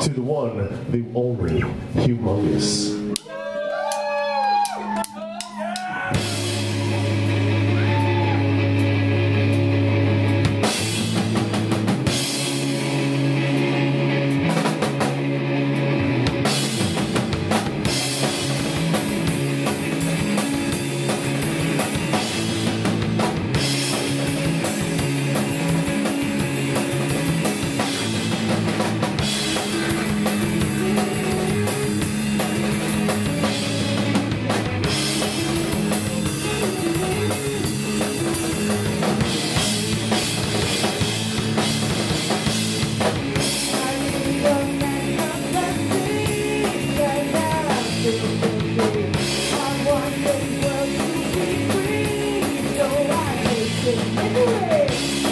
to the one, the only, humongous. Everywhere.